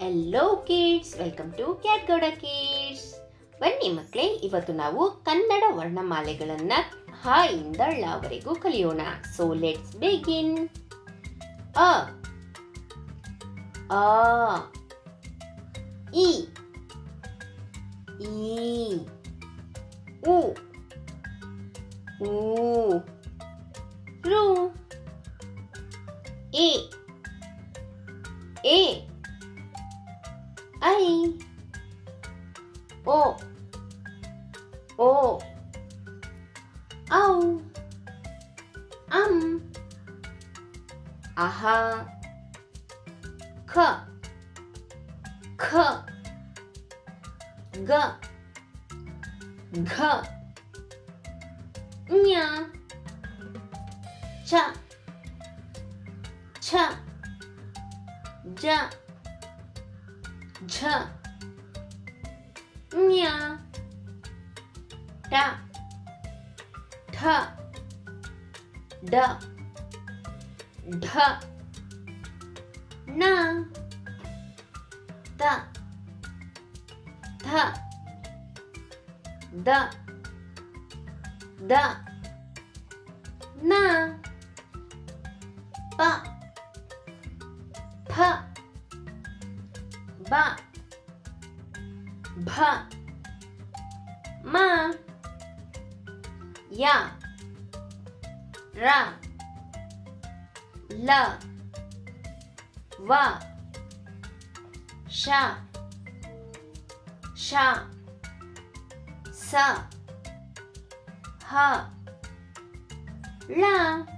Hello kids welcome to cat Gowda kids ಬನ್ನಿ ಮಕ್ಕಳೇ ಇವತ್ತು ನಾವು ಕನ್ನಡ ವರ್ಣಮಾಲೆಗಳನ್ನ ಹಾಯಿಂದ ಳವರೆಗೂ ಕಲಿಯೋಣ. ಸೊ ಲೆಟ್ಸ್ ಬಿಗಿನ್ ಅ, ಆ, ಇ, ಈ, ಉ ಊ 阿，哦，哦，啊呜，啊姆，啊哈，克，克，个，个，娘，恰，恰，恰。ಝ ಞ ಟ ಠ ಡ ಢ ಣ ತ ಥ ದ ದ ನ ಪ ಫ ba ba ma ya ra la va sha sha sa ha la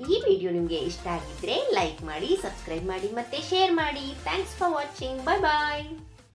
ಈ ವಿಡಿಯೋ ನಿಮಗೆ ಇಷ್ಟ ಆಗಿದ್ರೆ ಲೈಕ್ ಮಾಡಿ, ಸಬ್ಸ್ಕ್ರೈಬ್ ಮಾಡಿ ಮತ್ತೆ ಶೇರ್ ಮಾಡಿ. Thanks for watching bye bye